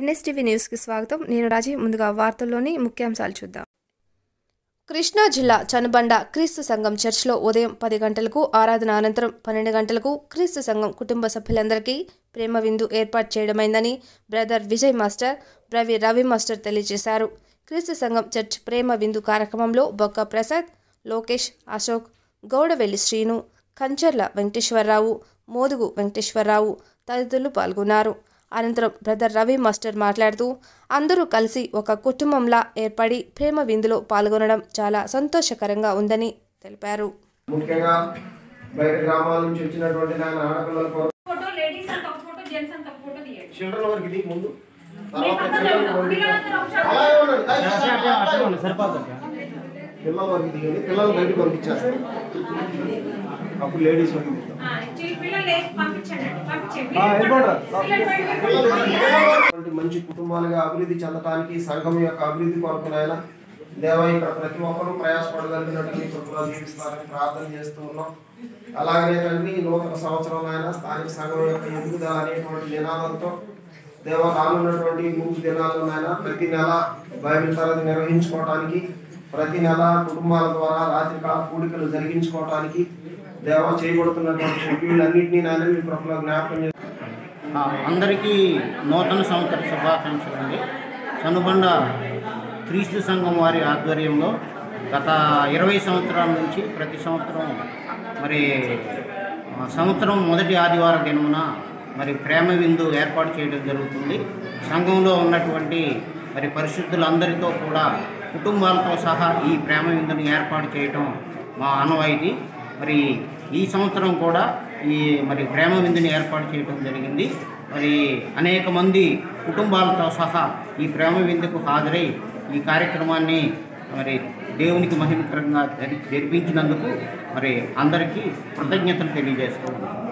NSTV న్యూస్కి స్వాగతం. నేను రాజీ. ముందుగా వార్తల్లోని ముఖ్యాంశాలు చూద్దాం. కృష్ణా జిల్లా చనుబండ క్రీస్తు సంఘం చర్చ్లో ఉదయం పది గంటలకు ఆరాధన అనంతరం పన్నెండు గంటలకు క్రీస్తు సంఘం కుటుంబ సభ్యులందరికీ ప్రేమ విందు ఏర్పాటు చేయడమైందని brother Vijay master Ravi Ravi master తెలియజేశారు. క్రీస్తు సంఘం చర్చ్ ప్రేమ విందు కార్యక్రమంలో బొక్క ప్రసాద్ లోకేష్ అశోక్ గౌడవెల్లి శ్రీను కంచర్ల వెంకటేశ్వరరావు మోదుగు వెంకటేశ్వరరావు తదితరులు పాల్గొన్నారు. అనంతరం బ్రదర్ రవి మాస్టర్ మాట్లాడుతూ అందరూ కలిసి ఒక కుటుంబంలా ఏర్పడి ప్రేమ విందులో పాల్గొనడం చాలా సంతోషకరంగా ఉందని తెలిపారు. ముఖ్యంగా బయట గ్రామాల నుంచి వచ్చినటువంటి ఆడపిల్లల చిల్డ్రన్ వరకు ఇది ముందు. తర్వాత పిల్లలు వరకు దిగండి పిల్లలు బయటకు పంపించేస్తారు అప్పుడు లేడీస్ వరకు మంచి కుటుంబాలుగా అభివృద్ధి చెందడానికి సంఘం యొక్క అభివృద్ధి కొరకు నాయన దేవ ఇక్కడ ప్రతి ఒక్కరూ ప్రయాసపడగలిగినట్టు మీ కృపలో జీవిస్తారని ప్రార్థన చేస్తూ ఉన్నాం. అలాగనే తండ్రి ఈ నూతన సంవత్సరం అయినా స్థానిక సంఘం యొక్క ఎదుగుదల అనేటువంటి నినాదంతో దేవ రానున్నటువంటి మూడు దినాల్లో నాయన ప్రతి నెల బైబిల్ తరగతి నిర్వహించుకోవడానికి ప్రతి నెల కుటుంబాల ద్వారా రాత్రికాల కూడికలు జరిగించుకోవడానికి దేవా చేయబడుతున్నటువంటి షెడ్యూల్ నాయన మీ కృపలో జ్ఞాపకం అందరికీ నూతన సంవత్సర శుభాకాంక్షలు అండి. చనుబండ క్రీస్తు సంఘం వారి ఆధ్వర్యంలో గత ఇరవై సంవత్సరాల నుంచి ప్రతి సంవత్సరం మరి సంవత్సరం మొదటి ఆదివారం దినమున మరి ప్రేమ విందు ఏర్పాటు చేయడం జరుగుతుంది. సంఘంలో ఉన్నటువంటి మరి పరిశుద్ధులందరితో కూడా కుటుంబాలతో సహా ఈ ప్రేమ విందుని ఏర్పాటు చేయటం మా అనువాయితీ మరి ఈ సంవత్సరం కూడా ఈ మరి ప్రేమ విందుని ఏర్పాటు చేయడం జరిగింది. మరి అనేక మంది కుటుంబాలతో సహా ఈ ప్రేమ విందుకు హాజరై ఈ కార్యక్రమాన్ని మరి దేవునికి మహిమకరంగా జరి జరిపించినందుకు మరి అందరికీ కృతజ్ఞతలు తెలియజేస్తూ ఉన్నాను